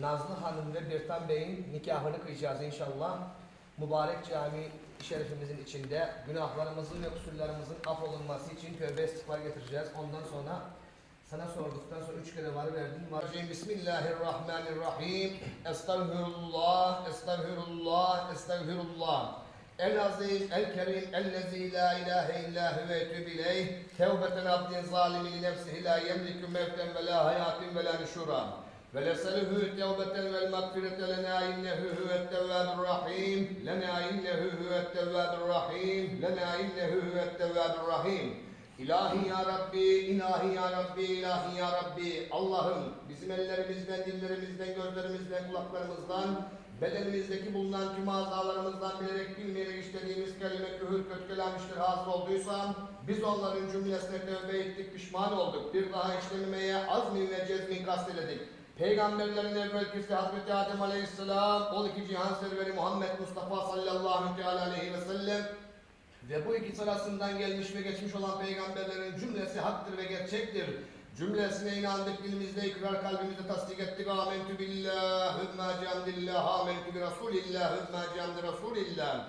Nazlı Hanım ve Birtan Bey'in nikahını kıyacağız inşallah. Mübarek cami şerifimizin içinde günahlarımızın ve kusurlarımızın af olunması için tövbe istiğfar getireceğiz. Ondan sonra sana sorduktan sonra üç kere var verdin. Var. Bismillahirrahmanirrahim. Estağfirullah, estağfirullah, estağfirullah. El aziz, el kerim, ellezî la ilahe illa huve etûbü ileyh. Tevbeten abdin zalimin li nefsihi la yemliku mevten ve la hayatin ve la nüşura. ونسأله التوبة والمغفرة لنا إنه هو التواب الرحيم لنا إنه هو التواب الرحيم لنا إنه هو التواب الرحيم İlahi ya Rabbi, ilahi ya Rabbi, ilahi ya Rabbi. Allah'ım bizim ellerimizden, dillerimizden, gözlerimizden, kulaklarımızdan, bedenimizdeki bulunan tüm azalarımızdan bilerek bilmeyerek işlediğimiz kelime, küfür, kötü kelam hasıl olduysa biz onların cümlesine tövbe ettik, pişman olduk. Bir daha işlememeye azmi ve cezmi kasteledik. Peygamberlerin evvelkisi Hazreti Adem Aleyhisselam, 12 cihan serveri Muhammed Mustafa sallallahu aleyhi ve sellem ve bu iki sırasından gelmiş ve geçmiş olan peygamberlerin cümlesi haktır ve gerçektir. Cümlesine inandık, dilimizde ikrar, kalbimizde tasdik ettik. Amentü billah, hümme camdillah, amentü bi Resulillah, hümme camdi Resulillah.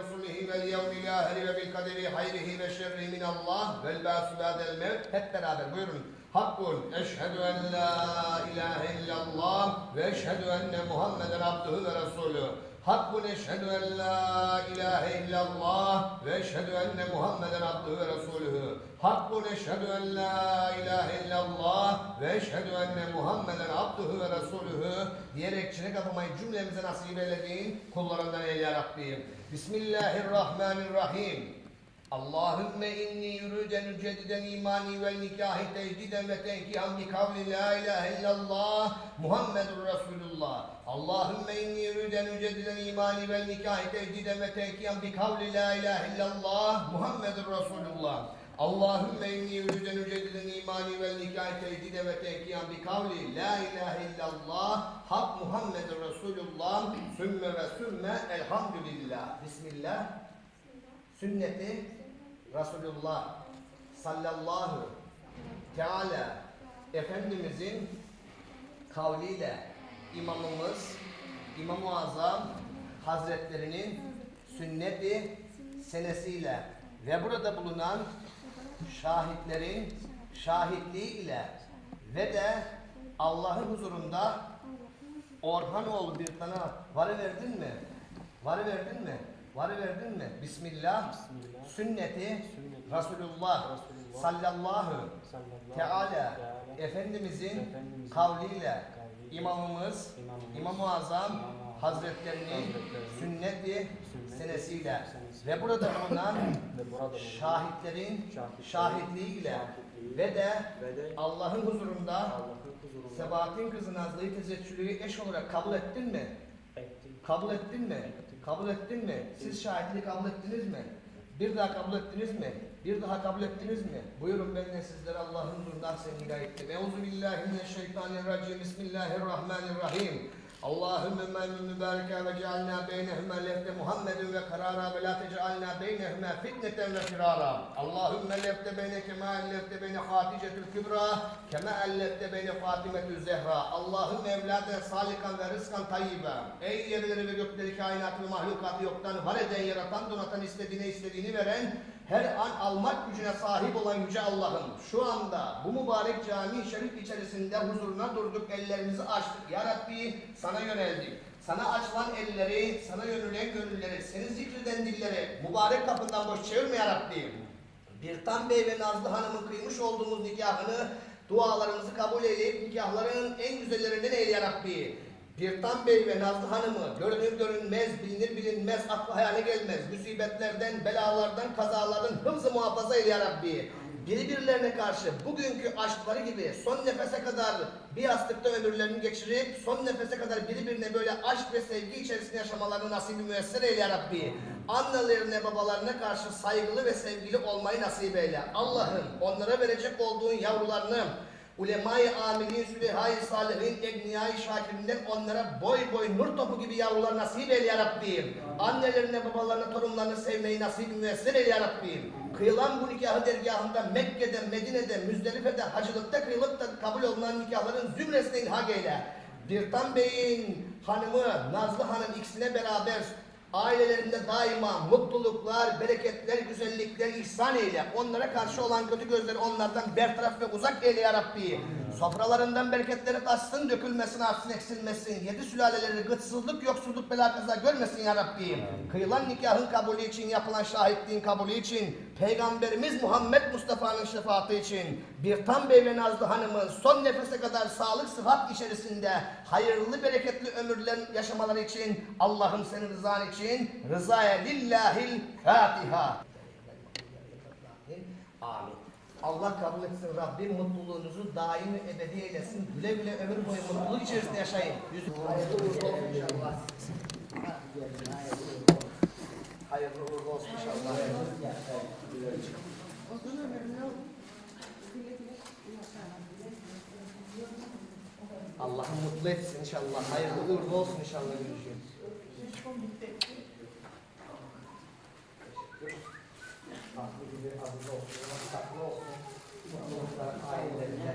Rusulihi vel yevmil ahiri ve bil kaderi hayrihi ve şerrihi minallah vel bâsü ba'del mevt. Hep beraber buyurun. Hakkun eşhedü en la ilahe illallah ve eşhedü enne Muhammeden abduhu ve resulü. Hakkun eşhedü en la ilahe illallah ve eşhedü enne Muhammeden abduhu ve resulühü. Hakkun eşhedü en la ilahe illallah ve eşhedü enne Muhammeden abduhu ve resulühü diyerek çene kapamayı cümlemize nasip eylediğin kullarından eyle ya Rabbi. Bismillahirrahmanirrahim. Allahümme inni yürüden ücediden imani vel nikahi tecdiden ve tenkihan bi kavli la ilahe illallah Muhammedur Resulullah. Allahümme inni yürüden ücediden imani vel nikahi tecdiden ve tenkihan bi kavli la ilahe illallah Muhammedur Resulullah. Allahümme inni yürüden ücediden imani vel nikahi tecdiden ve tenkihan bi kavli la ilahe illallah Hak Muhammedur Resulullah sümme ve sümme elhamdülillah. Bismillah. Sünneti Resulullah sallallahu teala Efendimizin kavliyle imamımız İmam-ı Azam Hazretlerinin sünneti senesiyle ve burada bulunan şahitlerin şahitliği ile ve de Allah'ın huzurunda Orhanoğlu bir tane varı verdin mi? Varı verdin mi? Varı verdin mi? Bismillah. Bismillah. Sünneti Resulullah sallallahu Teala Efendimizin kavliyle imamımız İmam-ı Azam Hazretlerinin sünneti senesiyle ve burada bulunan şahitlerin şahitliğiyle şahitliği ve de Allah'ın huzurunda Allah'ın huzurunda Sebahattin kızı Nazlı'yı tezekkürlüğü eş olarak kabul ettin mi? Kabul ettin mi? Kabul ettin mi? Siz şahitliği kabul ettiniz mi? Bir daha kabul ettiniz mi? Bir daha kabul ettiniz mi? Buyurun ben de sizlere Allah'ın huzurundan seni ettim. Euzu billahi mineşşeytanirracim. Bismillahirrahmanirrahim. Allahümme men mübareke ve cealna beynehüme lefte Muhammedin ve karara ve la tecealna beynehüme fitneten ve firara. Allahümme lefte beyne kema ellefte beyne Hatice'tül Kübra kema ellefte beyne Fatimetül Zehra. Allahümme evladen salikan ve rızkan tayyibe. Ey yerleri ve gökleri kainatı ve mahlukatı yoktan var eden, yaratan, donatan, istediğine istediğini veren, her an almak gücüne sahip olan Yüce Allah'ım şu anda bu mübarek cami şerif içerisinde huzuruna durduk ellerimizi açtık. Ya Rabbi sana yöneldik. Sana açılan elleri, sana yönülen gönülleri, senin zikreden dilleri mübarek kapından boş çevirme ya Rabbi. Birtan Bey ve Nazlı Hanım'ın kıymış olduğumuz nikahını dualarımızı kabul eyleyip nikahların en güzellerinden eyle ya Rabbi. Birtan Bey ve Nazlı Hanım'ı görünür görünmez, bilinir bilinmez, aklı hayale gelmez, musibetlerden, belalardan, kazalardan hıfzı muhafaza eyle ya Rabbi. Birbirlerine karşı bugünkü aşkları gibi son nefese kadar bir yastıkta ömürlerini geçirip son nefese kadar birbirine böyle aşk ve sevgi içerisinde yaşamalarını nasibi müesser eyle ya. Annelerine babalarına karşı saygılı ve sevgili olmayı nasip eyle. Allah'ım onlara verecek olduğun yavrularını Ulema-i amilin, sülehai salihin, egniyai şakirinden onlara boy boy nur topu gibi yavrular nasip eyle ya Rabbim. Annelerine, babalarına, torunlarını sevmeyi nasip müessir eyle ya. Kıyılan bu nikahı dergahında Mekke'de, Medine'de, Müzdelife'de, hacılıkta kıyılıp da kabul olunan nikahların zümresine ilhak eyle. Birtan Bey'in hanımı Nazlı Hanım ikisine beraber ailelerinde daima mutluluklar, bereketler, güzellikler ihsan eyle. Onlara karşı olan kötü gözleri onlardan bertaraf ve uzak eyle ya Rabbi. Sofralarından bereketleri taşsın, dökülmesin, artsın, eksilmesin. Yedi sülaleleri gıtsızlık, yoksulluk, bela kaza görmesin ya Rabbi. Kıyılan nikahın kabulü için, yapılan şahitliğin kabulü için, Peygamberimiz Muhammed Mustafa'nın şefaati için, bir tam bey ve Nazlı Hanım'ın son nefese kadar sağlık, sıhhat içerisinde hayırlı, bereketli ömürler yaşamaları için, Allah'ım senin rızan için, rızaya lillahil Fatiha. Amin. Allah kabul etsin Rabbim mutluluğunuzu daim ve ebedi eylesin. Güle güle ömür boyu mutluluk içerisinde yaşayın. Yüzü hayırlı olsun inşallah. Hayırlı uğurlu olsun inşallah. Allah'ım mutlu etsin inşallah. Hayırlı uğurlu olsun inşallah görüşürüz. โลกสัตว์โลกหมดลมตายเลยเนี่ย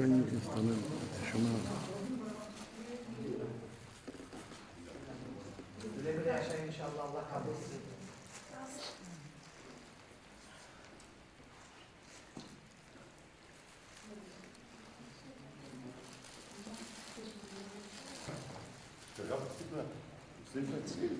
şuna Güle güle yaşayın inşallah. Allah kabul etsin. Super. Sind wir zehn?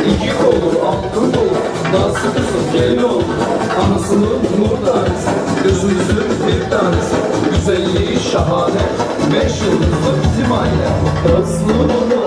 İki kolu, altın kolu, dansı kızım gelin ol. Anasının nur tanesi, gözümüzün bir tanesi. Güzelliği şahane, beş yıldızlı bizim aile. Danslı olmalı.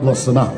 vossa mão.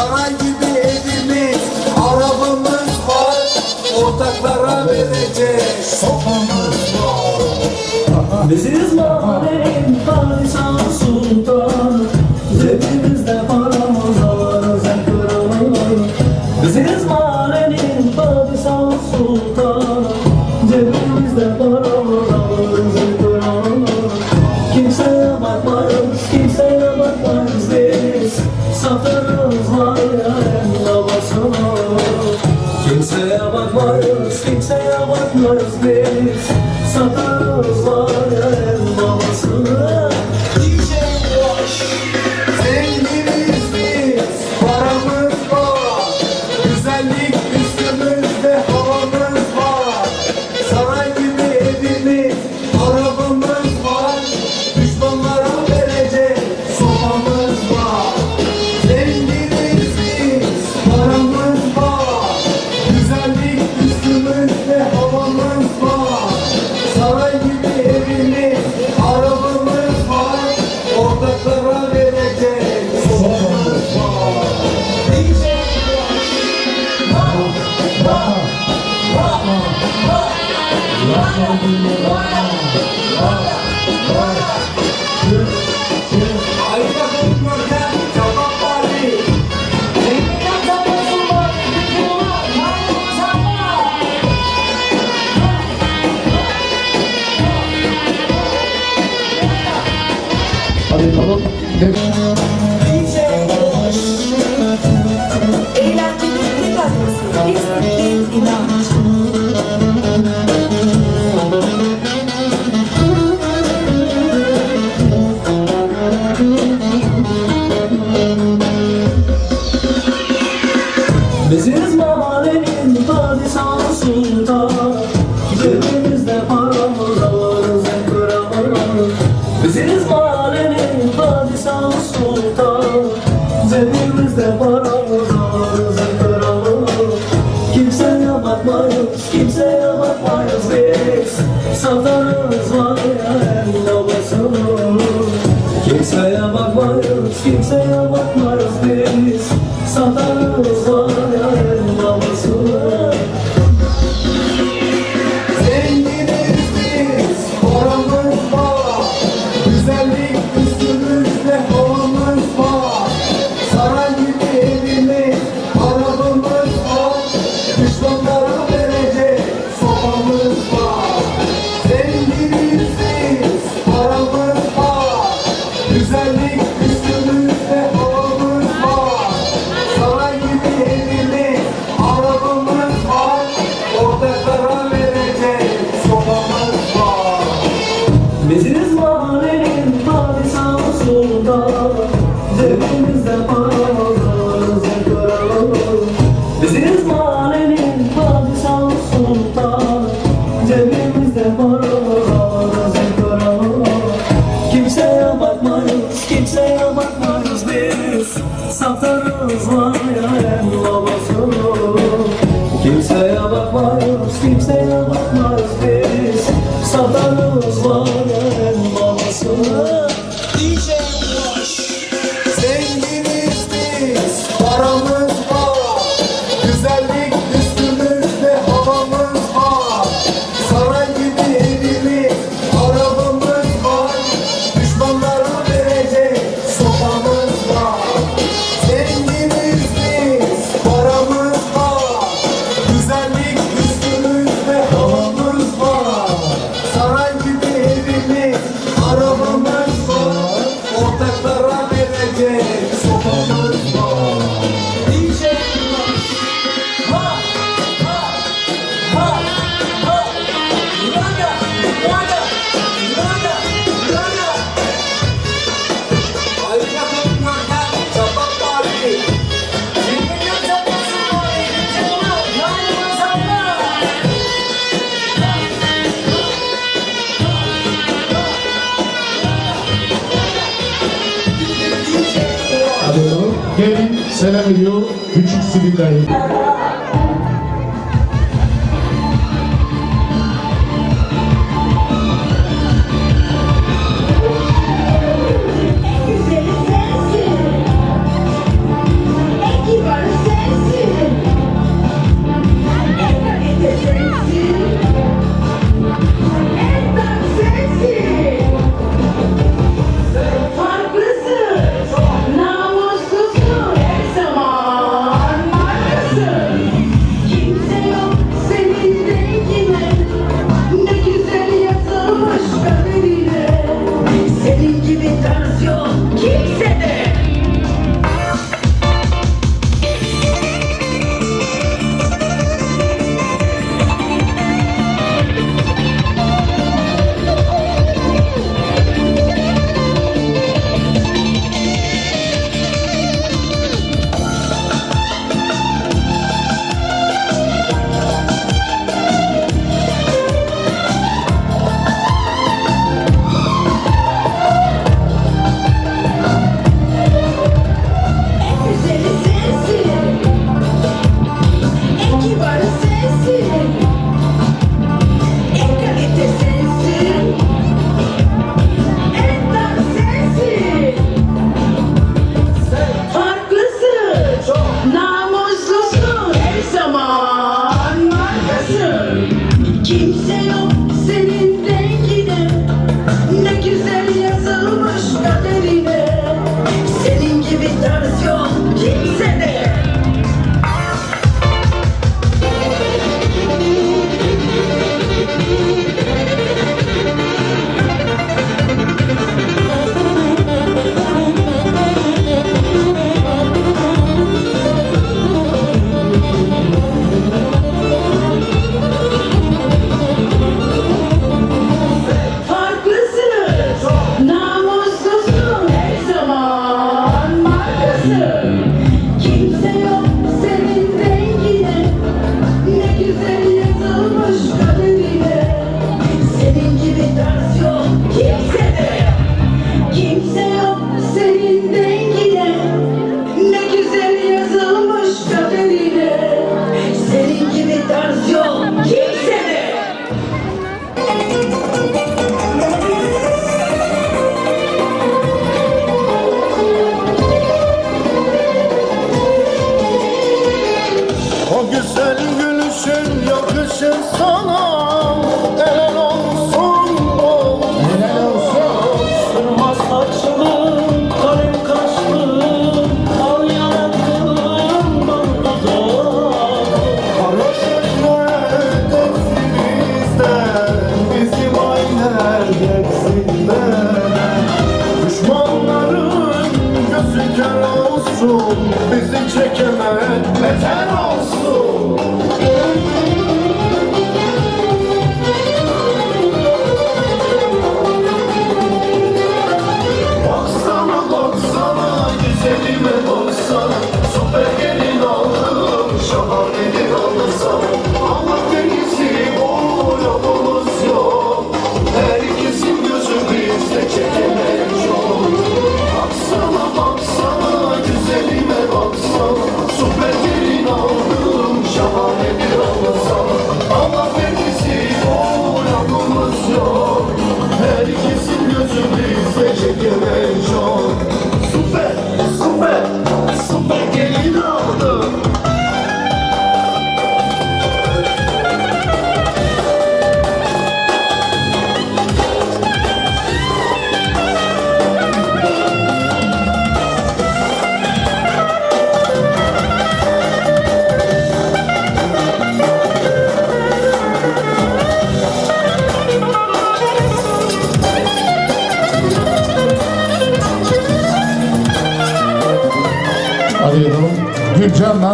saray gibi evimiz, arabamız var, ortaklara vereceğiz sokağımız var. This is my name, Faysal Sultan. 在你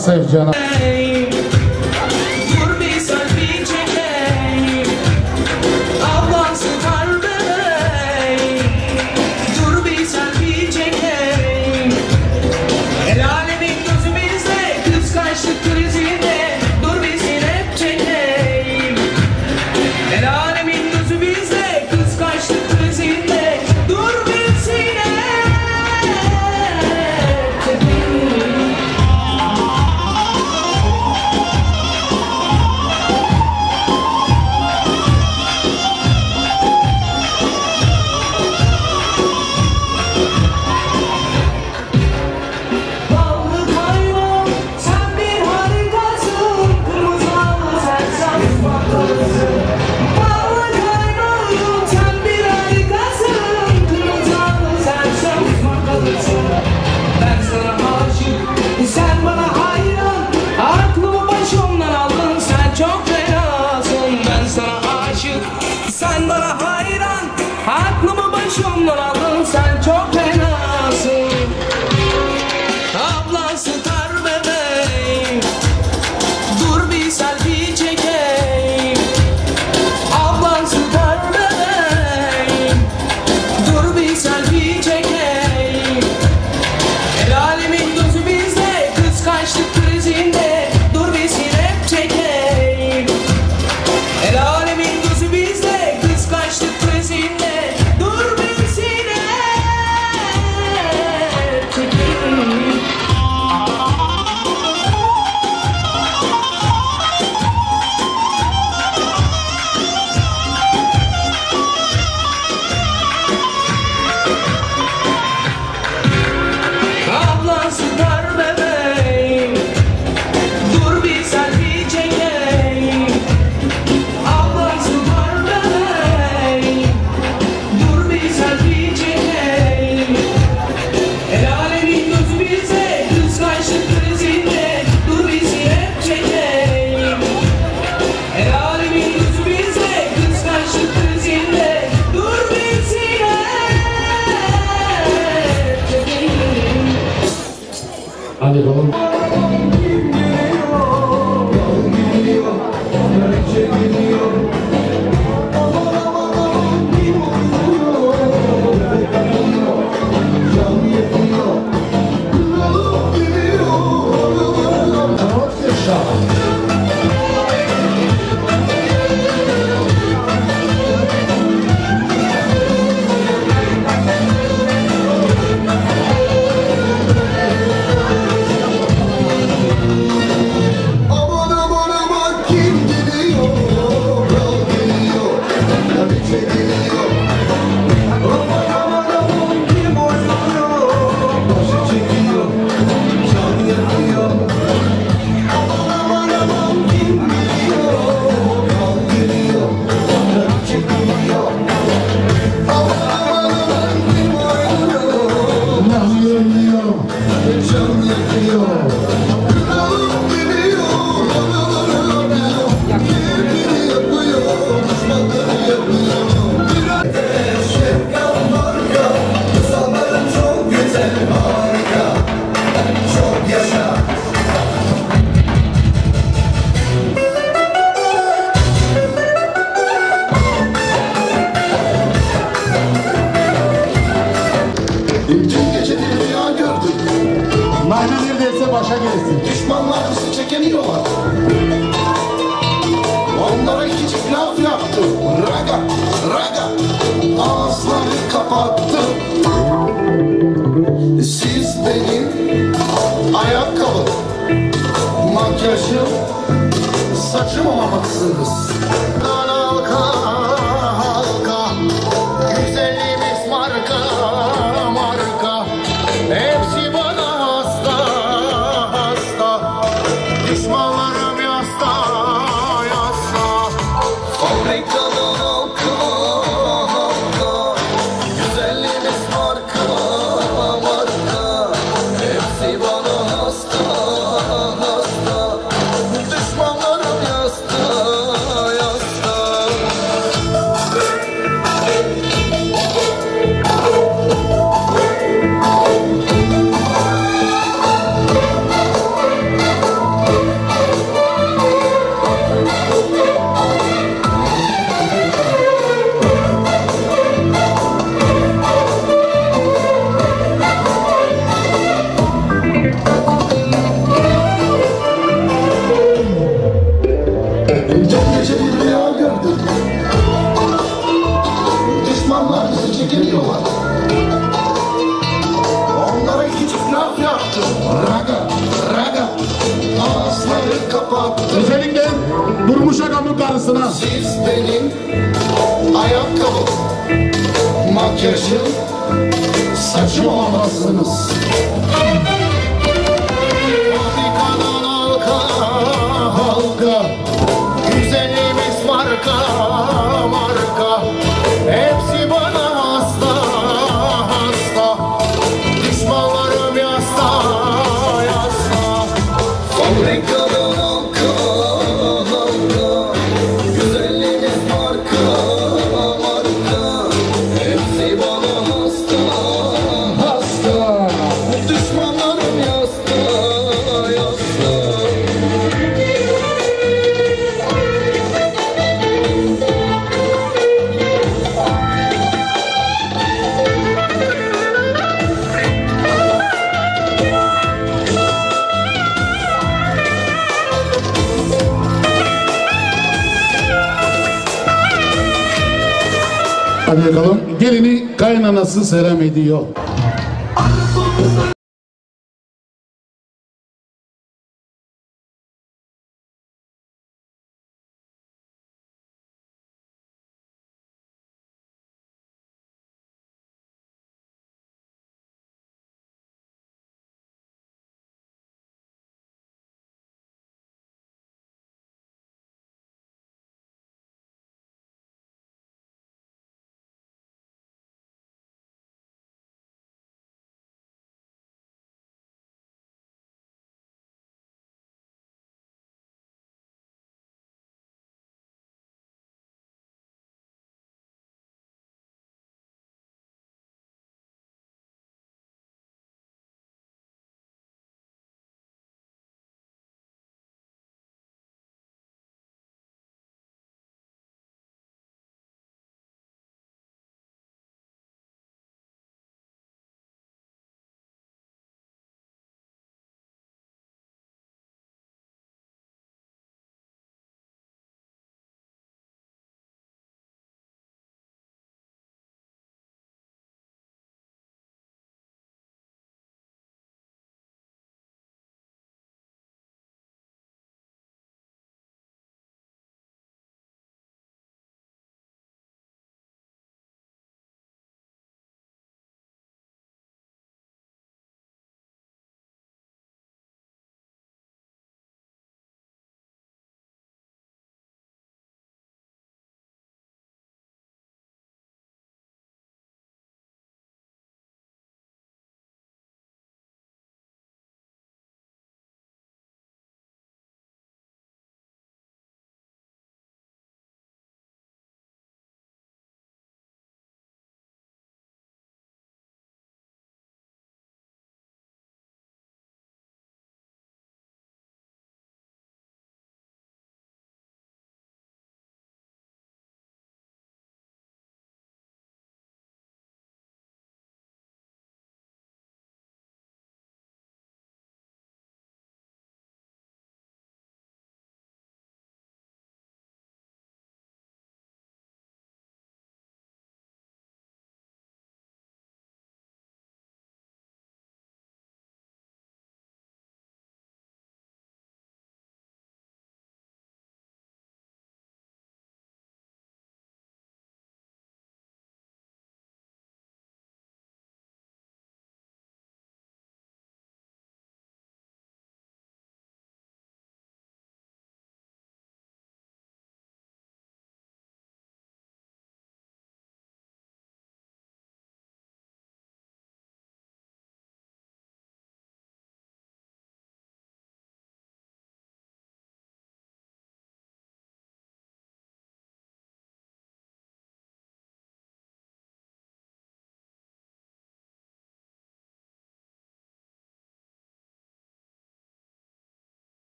Sergiana. Saçmalamazsınız Halka yaptım Raga, raga. Ağızları kapat Özellikle Durmuş Agam'ın karısına. Siz benim ayakkabım Makyajım Saçım olamazsınız Fabrikadan halka halka. Güzelliğimiz marka marka Gelini kaynanası selam ediyor.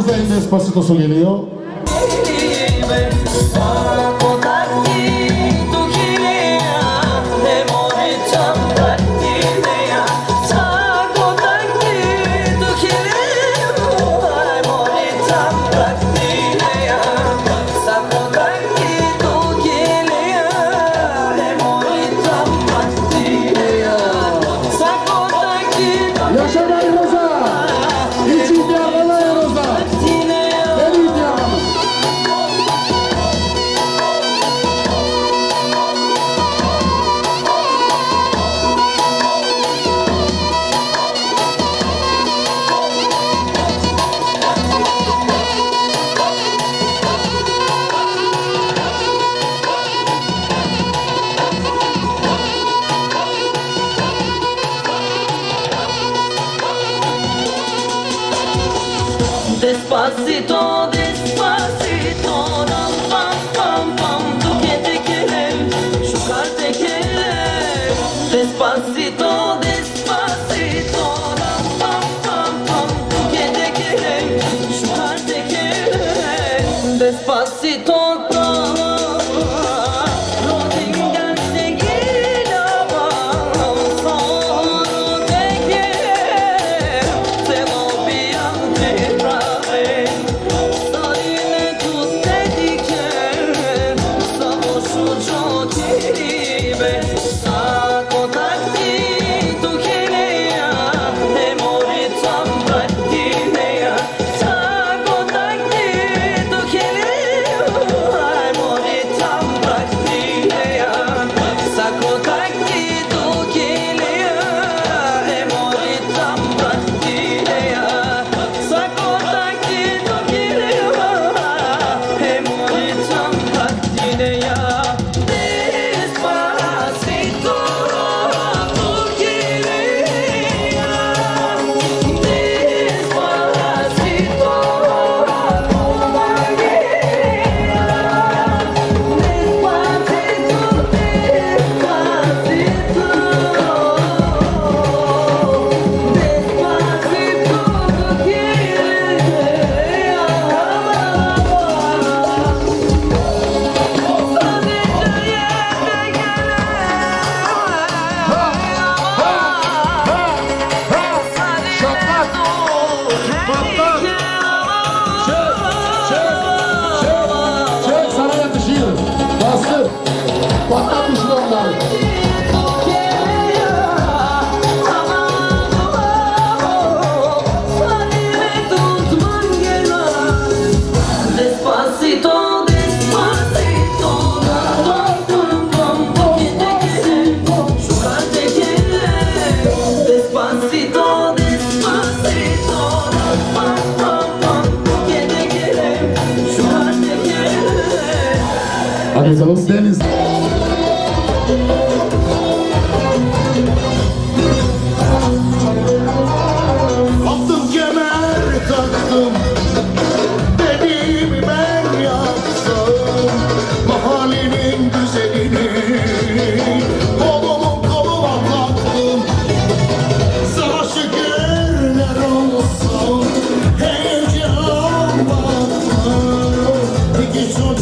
Rosa El Despacito'su geliyor. Yaşa pasito de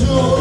var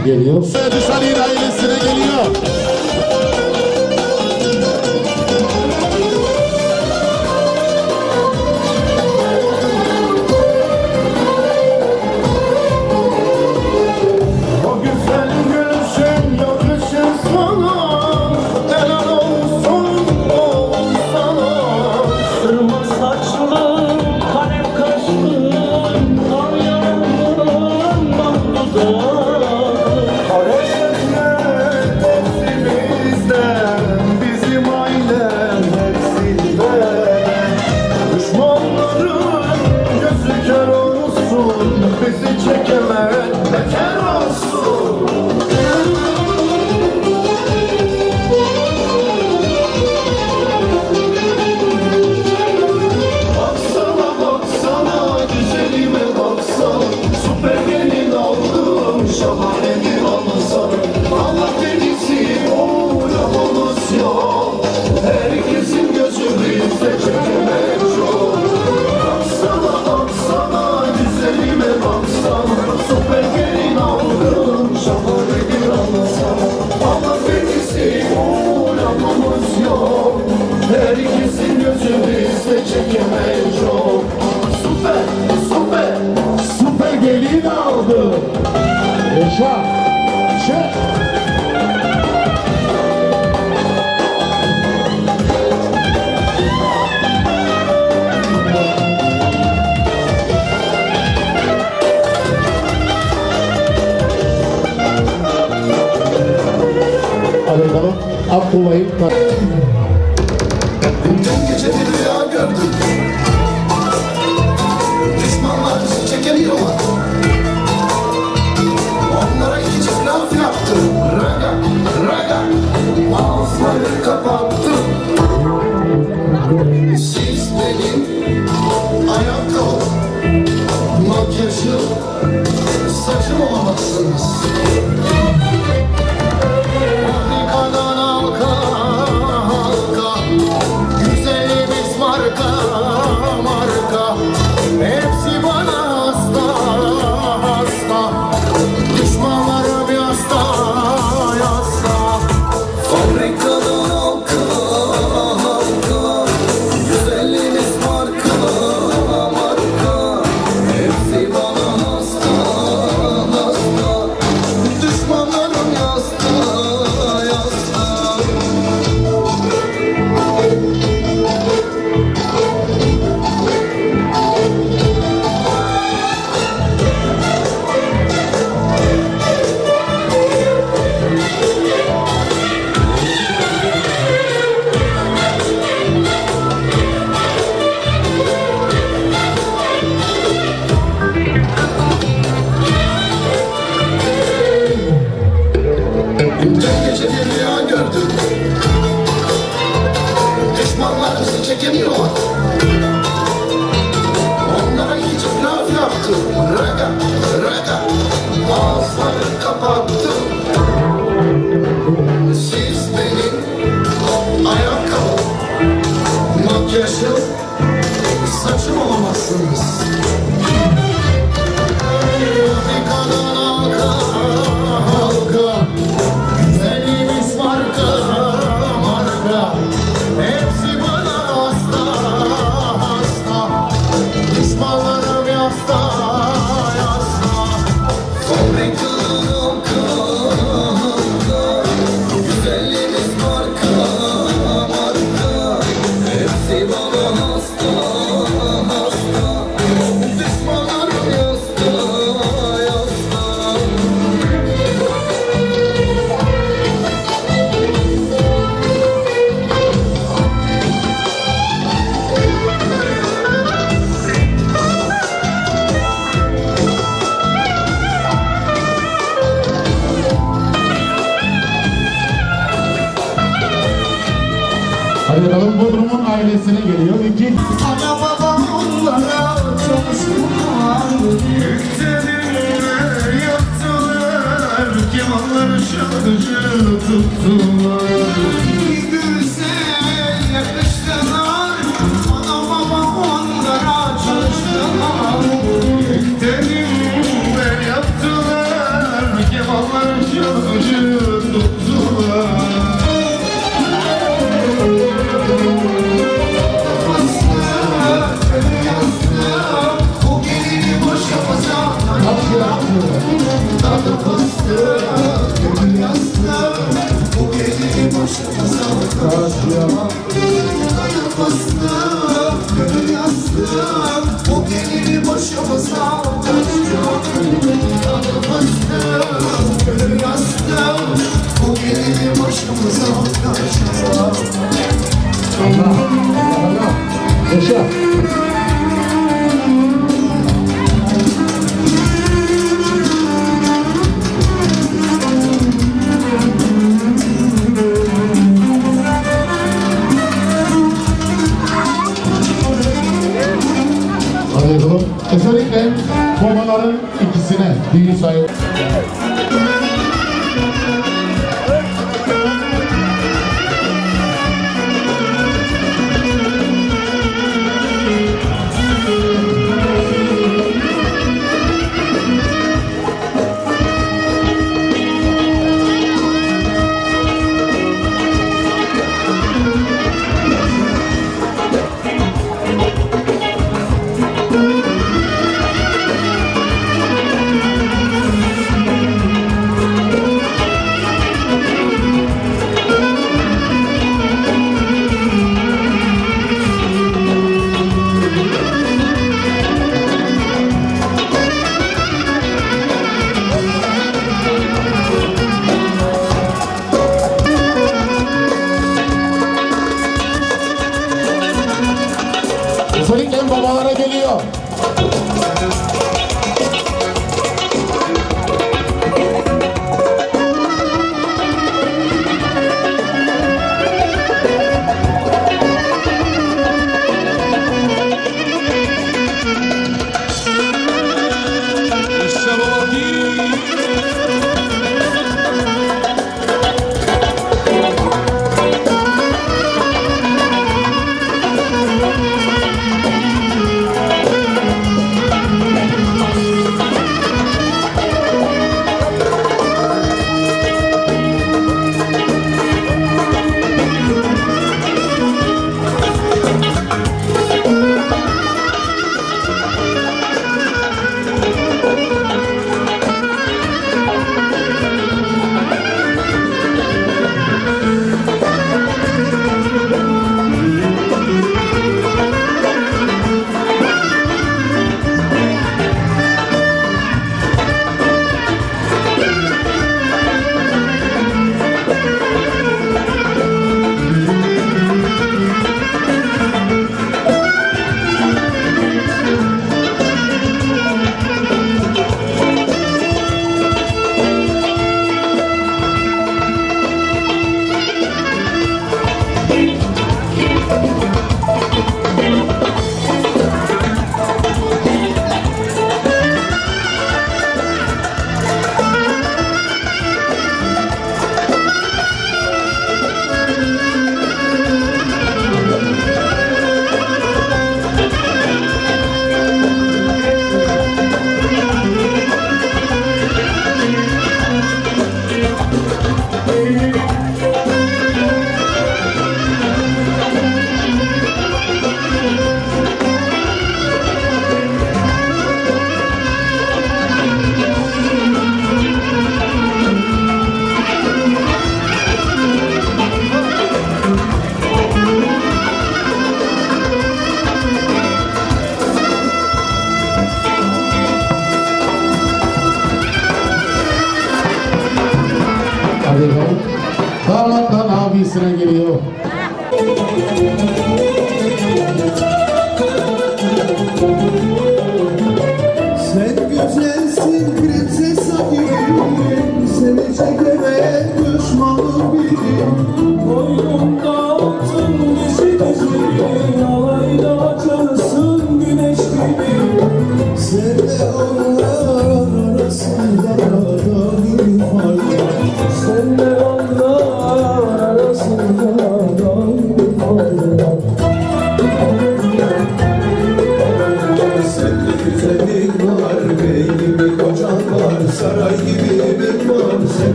Miguelinho. Ayıralım Bodrum'un ailesine geliyor. İki. Ana babam onlara çalışmalar Yükselirler, yaptılar Kemalları şarkıcı tuttular konuların ikisine dini sayılır.